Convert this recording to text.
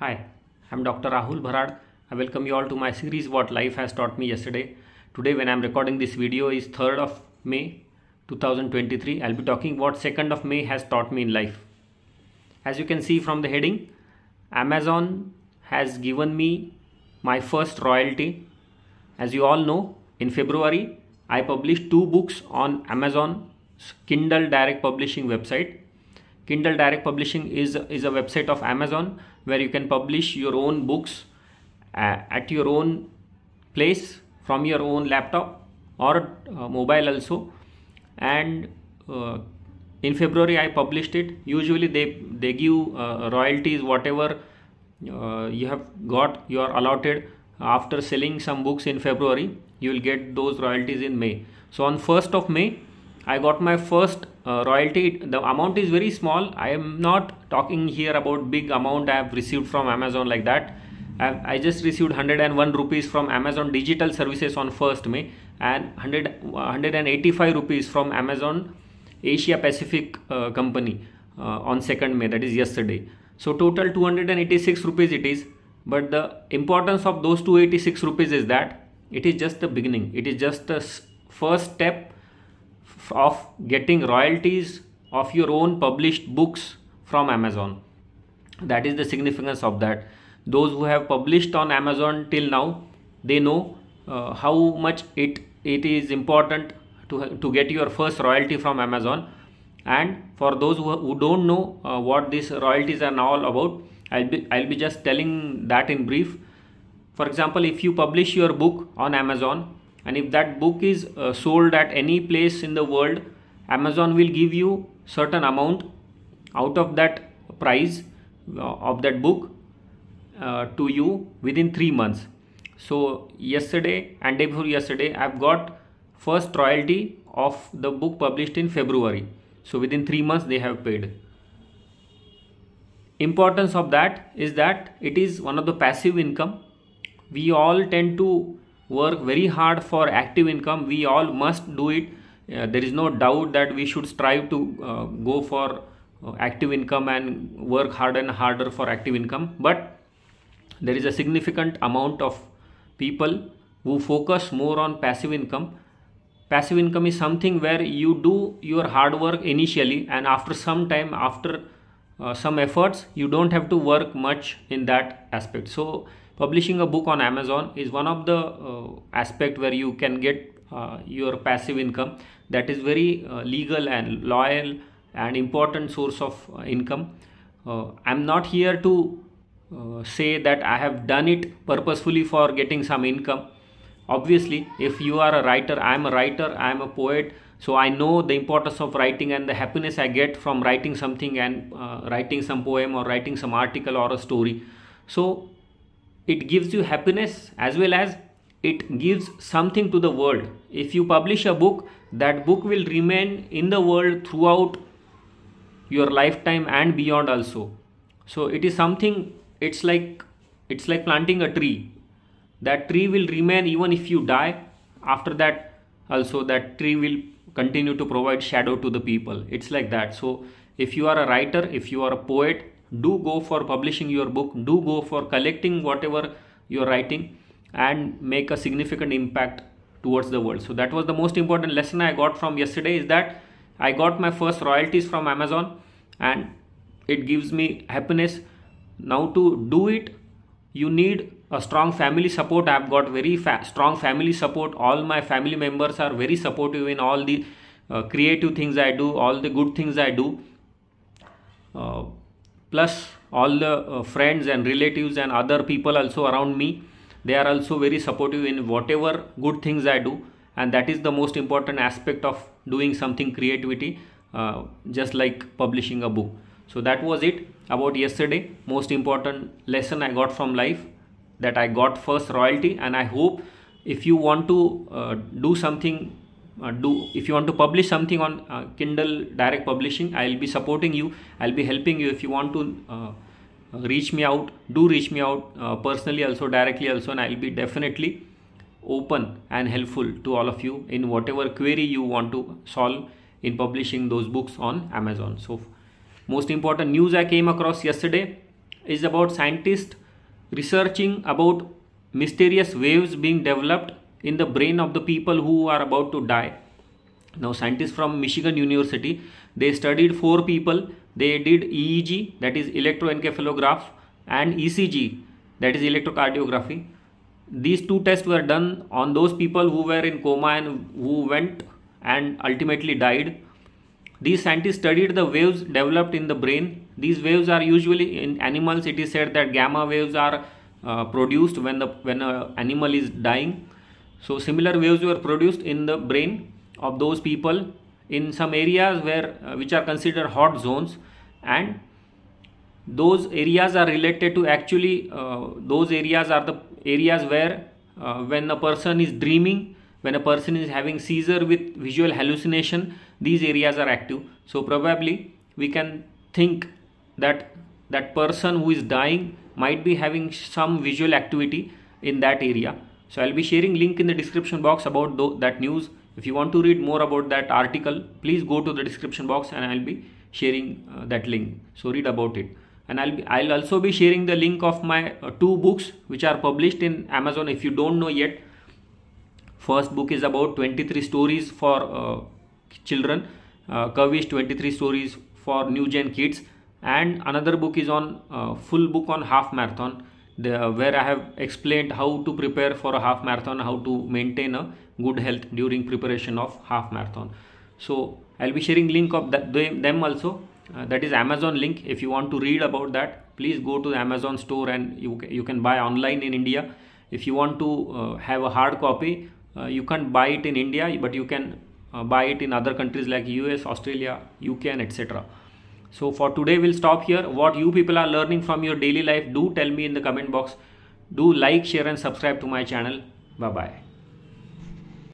Hi, I'm Dr. Rahul Bharad. I welcome you all to my series What Life Has Taught Me Yesterday. Today, when I'm recording this video, is 3rd of May 2023. I'll be talking what 2nd of May has taught me in life. As you can see from the heading, Amazon has given me my first royalty. As you all know, in February, I published two books on Amazon Kindle Direct Publishing website. Kindle Direct Publishing is, is a website of Amazon where you can publish your own books uh, at your own place from your own laptop or uh, mobile also. And uh, in february i published it. Usually they they give uh, royalties whatever uh, you have got you are allotted. After selling some books in february you will get those royalties in may. So on 1st of may i got my first uh, royalty the amount is very small i am not talking here about big amount i have received from amazon like that I just received 101 rupees from Amazon Digital Services on 1st May and 100, 185 rupees from Amazon Asia Pacific uh, company uh, on 2nd May that is yesterday. So total 286 rupees it is but the importance of those 286 rupees is that it is just the beginning. It is just the first step of getting royalties of your own published books from Amazon. That is the significance of that. Those who have published on amazon till now they know uh, how much it it is important to to get your first royalty from amazon. And for those who, who don't know uh, what these royalties are all about i'll be i'll be just telling that in brief. For example if you publish your book on amazon and if that book is uh, sold at any place in the world amazon will give you certain amount out of that price uh, of that book uh, to you within three months. So yesterday and day before yesterday i've got first royalty of the book published in february. So within three months they have paid. Importance of that is that it is one of the passive income. We all tend to work very hard for active income we all must do it. Uh, there is no doubt that we should strive to uh, go for uh, active income and work harder and harder for active income. But there is a significant amount of people who focus more on passive income. Passive income is something where you do your hard work initially and after some time after uh, some efforts you don't have to work much in that aspect. So publishing a book on amazon is one of the uh, aspect where you can get uh, your passive income that is very uh, legal and loyal and important source of uh, income uh, i'm not here to uh, say that I have done it purposefully for getting some income. Obviously, if you are a writer, I am a writer, I am a poet, so I know the importance of writing and the happiness I get from writing something and uh, writing some poem or writing some article or a story. So it gives you happiness as well as it gives something to the world. If you publish a book, that book will remain in the world throughout your lifetime and beyond also. So it is something it's like it's like planting a tree that tree will remain even if you die after that also that tree will continue to provide shadow to the people it's like that so if you are a writer if you are a poet do go for publishing your book. Do go for collecting whatever you're writing and make a significant impact towards the world. So that was the most important lesson i got from yesterday is that i got my first royalties from amazon and it gives me happiness. Now to do it you need a strong family support. I've got very fa strong family support. All my family members are very supportive in all the uh, creative things i do all the good things i do. Uh, plus all the uh, friends and relatives and other people also around me they are also very supportive in whatever good things i do. And that is the most important aspect of doing something creativity uh, just like publishing a book. So that was it about yesterday. Most important lesson i got from life that i got first royalty. And i hope if you want to uh, do something uh, do if you want to publish something on uh, kindle direct publishing i'll be supporting you. I'll be helping you if you want to uh, reach me out. Do reach me out uh, personally also directly also and i'll be definitely open and helpful to all of you in whatever query you want to solve in publishing those books on amazon. So most important news I came across yesterday is about scientists researching about mysterious waves being developed in the brain of the people who are about to die. Now scientists from michigan university they studied four people. They did eeg that is electroencephalograph and ecg that is electrocardiography. These two tests were done on those people who were in coma and who went and ultimately died. These scientists studied the waves developed in the brain. These waves are usually in animals. It is said that gamma waves are uh, produced when the when an animal is dying so similar waves were produced in the brain of those people in some areas where uh, which are considered hot zones and those areas are related to actually uh, those areas are the areas where uh, when a person is dreaming when a person is having seizure with visual hallucination these areas are active. So probably we can think that that person who is dying might be having some visual activity in that area so i'll be sharing link in the description box about that news. If you want to read more about that article please go to the description box and i'll be sharing uh, that link. So read about it. And I'll, be, I'll also be sharing the link of my uh, two books which are published in Amazon. If you don't know yet first book is about 23 stories for uh, children. Uh, Kavish 23 stories for new gen kids. And another book is on uh, full book on half marathon the, where I have explained how to prepare for a half marathon how to maintain a good health during preparation of half marathon. So I'll be sharing link of that, them also. Uh, that is amazon link. If you want to read about that please go to the amazon store and you, you can buy online in india. If you want to uh, have a hard copy uh, you can't buy it in india but you can uh, buy it in other countries like us australia uk and etc so for today we'll stop here. What you people are learning from your daily life do tell me in the comment box. Do like share and subscribe to my channel. Bye bye